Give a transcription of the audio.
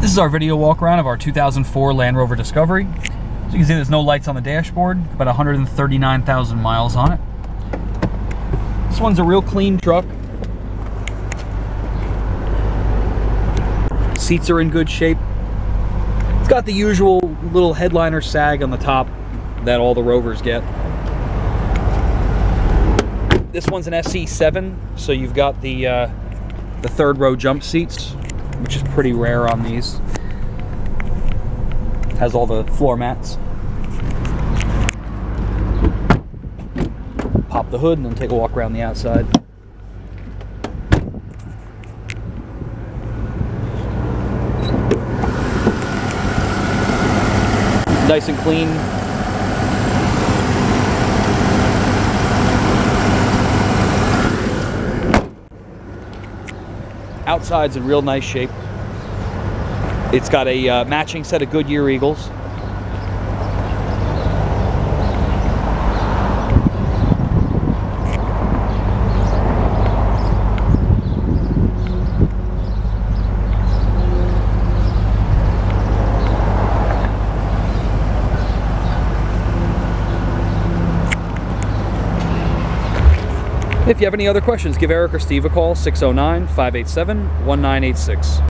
This is our video walk around of our 2004 Land Rover Discovery. As you can see, there's no lights on the dashboard, about 139,000 miles on it. This one's a real clean truck. Seats are in good shape. It's got the usual little headliner sag on the top that all the Rovers get. This one's an SE7, so you've got the uh, the third row jump seats, which is pretty rare on these. Has all the floor mats. Pop the hood and then take a walk around the outside. Nice and clean. Outside's in real nice shape. It's got a uh, matching set of Goodyear Eagles. If you have any other questions, give Eric or Steve a call, 609 587 1986.